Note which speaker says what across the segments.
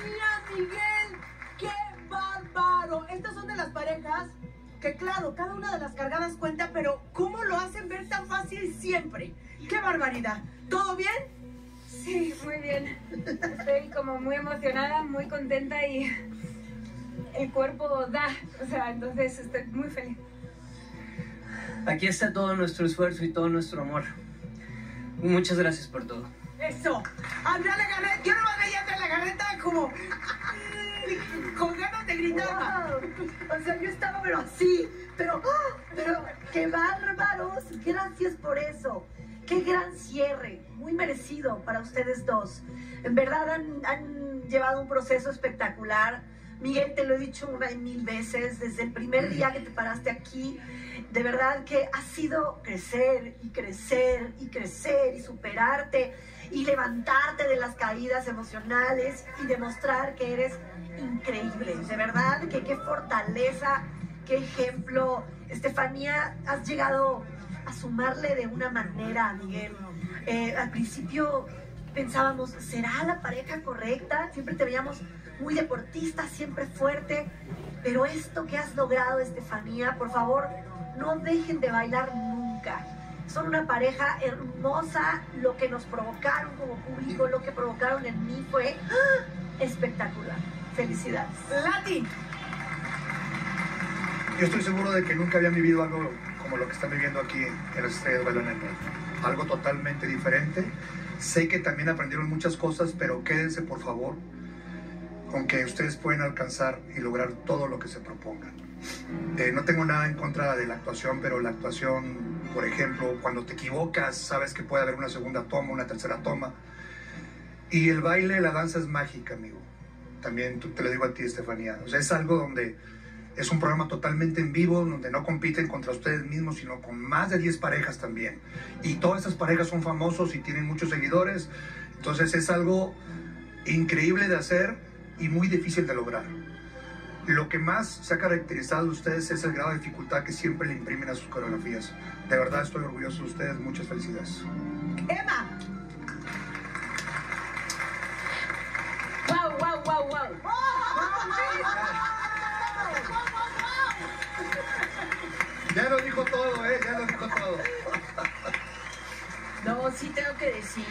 Speaker 1: María Miguel, qué bárbaro. Estas son de las parejas que claro, cada una de las cargadas cuenta, pero ¿cómo lo hacen ver tan fácil siempre? ¡Qué barbaridad! ¿Todo bien?
Speaker 2: Sí, muy bien. Estoy como muy emocionada, muy contenta y el cuerpo da, o sea, entonces estoy muy feliz.
Speaker 3: Aquí está todo nuestro esfuerzo y todo nuestro amor. Muchas gracias por todo.
Speaker 1: Eso. Andrea Leganet, yo no como con ganas de gritar.
Speaker 4: O sea, yo estaba pero así, pero, ¡ah! pero qué bárbaros. Gracias por eso. Qué gran cierre, muy merecido para ustedes dos. En verdad han, han llevado un proceso espectacular. Miguel, te lo he dicho una y mil veces, desde el primer día que te paraste aquí, de verdad que ha sido crecer y crecer y crecer y superarte y levantarte de las caídas emocionales y demostrar que eres increíble. De verdad que qué fortaleza, qué ejemplo. Estefanía, has llegado a sumarle de una manera, Miguel. Eh, al principio pensábamos, ¿será la pareja correcta? Siempre te veíamos muy deportista, siempre fuerte. Pero esto que has logrado, Estefanía, por favor, no dejen de bailar nunca. Son una pareja hermosa. Lo que nos provocaron como público, lo que provocaron en mí fue ¡ah! espectacular. Felicidades.
Speaker 1: Lati.
Speaker 5: Yo estoy seguro de que nunca habían vivido algo como lo que están viviendo aquí en las Estrellas Bailan en Algo totalmente diferente. Sé que también aprendieron muchas cosas, pero quédense por favor con que ustedes pueden alcanzar y lograr todo lo que se propongan. Eh, no tengo nada en contra de la actuación, pero la actuación, por ejemplo, cuando te equivocas, sabes que puede haber una segunda toma, una tercera toma. Y el baile, la danza es mágica, amigo. También te lo digo a ti, Estefanía. O sea, es algo donde es un programa totalmente en vivo, donde no compiten contra ustedes mismos, sino con más de 10 parejas también. Y todas esas parejas son famosos y tienen muchos seguidores. Entonces es algo increíble de hacer y muy difícil de lograr. Lo que más se ha caracterizado de ustedes es el grado de dificultad que siempre le imprimen a sus coreografías. De verdad estoy orgulloso de ustedes. Muchas felicidades.
Speaker 1: Emma.
Speaker 6: Wow, wow, wow, wow.
Speaker 5: Ya lo dijo todo, ¿eh? Ya lo dijo todo.
Speaker 6: No, sí tengo que decir,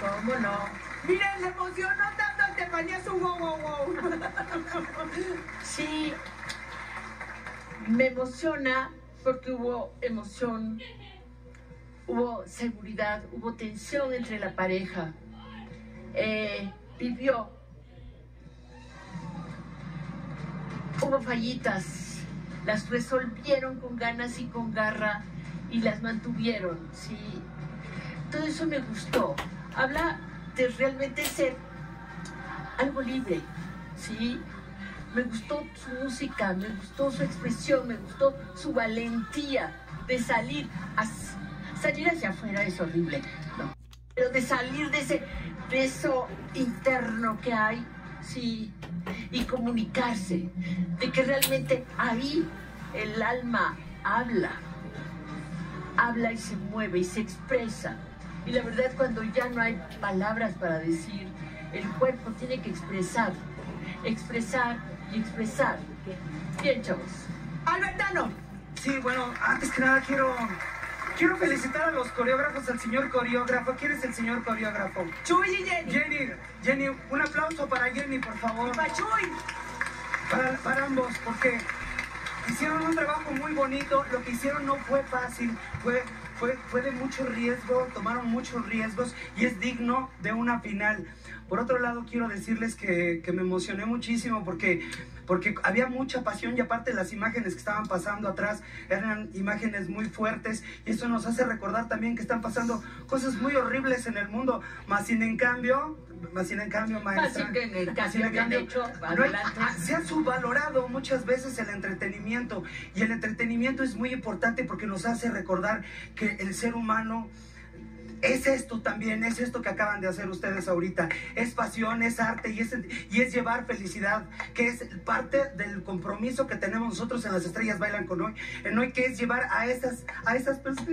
Speaker 6: ¿cómo no? Sí, me emociona porque hubo emoción, hubo seguridad, hubo tensión entre la pareja. Eh, vivió. Hubo fallitas, las resolvieron con ganas y con garra y las mantuvieron, sí. Todo eso me gustó. Habla de realmente ser algo libre, sí. Me gustó su música, me gustó su expresión, me gustó su valentía de salir, a, salir hacia afuera es horrible. Pero de salir de ese peso interno que hay, sí, y comunicarse, de que realmente ahí el alma habla, habla y se mueve y se expresa. Y la verdad cuando ya no hay palabras para decir, el cuerpo tiene que expresar, expresar y expresar. Bien, chavos.
Speaker 1: Albertano.
Speaker 7: Sí, bueno, antes que nada quiero, quiero felicitar a los coreógrafos, al señor coreógrafo. ¿Quién es el señor coreógrafo?
Speaker 1: Chuy y Jenny.
Speaker 7: Jenny, Jenny, un aplauso para Jenny, por favor.
Speaker 1: Para Chuy.
Speaker 7: Para, para ambos, porque hicieron un trabajo muy bonito. Lo que hicieron no fue fácil, fue, fue, fue de mucho riesgo, tomaron muchos riesgos y es digno de una final. Por otro lado, quiero decirles que, que me emocioné muchísimo porque, porque había mucha pasión y aparte las imágenes que estaban pasando atrás eran imágenes muy fuertes y eso nos hace recordar también que están pasando cosas muy horribles en el mundo, más sin en cambio, más sin en cambio, maestra,
Speaker 6: Así que en el
Speaker 7: en
Speaker 6: han
Speaker 7: cambio,
Speaker 6: hecho,
Speaker 7: no hay- ah, se ha subvalorado muchas veces el entretenimiento y el entretenimiento es muy importante porque nos hace recordar que el ser humano es esto también, es esto que acaban de hacer ustedes ahorita. Es pasión, es arte y es, y es llevar felicidad, que es parte del compromiso que tenemos nosotros en las estrellas bailan con hoy, en hoy que es llevar a esas, a esas personas.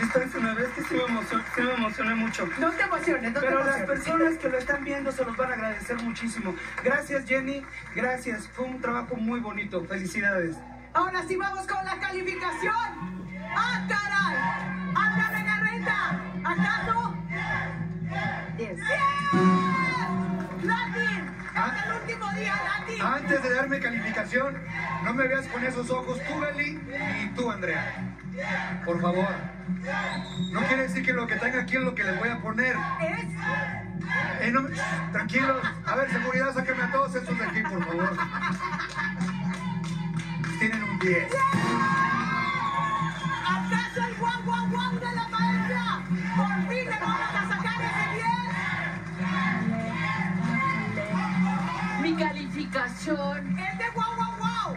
Speaker 7: Dispénsenme, es que sí me, emocioné, sí me emocioné mucho.
Speaker 1: No te emociones, no te
Speaker 7: Pero las
Speaker 1: emociones.
Speaker 7: personas que lo están viendo se los van a agradecer muchísimo. Gracias Jenny, gracias. Fue un trabajo muy bonito. Felicidades.
Speaker 1: Ahora sí vamos con la calificación. ¡Ah, caray! ¡Ándale, garreta! ¿Acaso?
Speaker 6: 10.
Speaker 1: ¡Latin! ¡Es ah. el último día, Latin!
Speaker 5: Antes de darme calificación, no me veas con esos ojos tú, Beli, y tú, Andrea. Por favor. No quiere decir que lo que tenga aquí es lo que les voy a poner.
Speaker 1: Es.
Speaker 5: Eh, Tranquilos. A ver, seguridad, sáquenme a todos estos de aquí, por favor. 10.
Speaker 1: ¿Acaso el guau guau guau de la maestra? Por fin le vamos a sacar ese 10.
Speaker 6: Mi calificación
Speaker 1: Es de guau guau guau.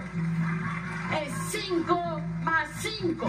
Speaker 6: es 5 más 5.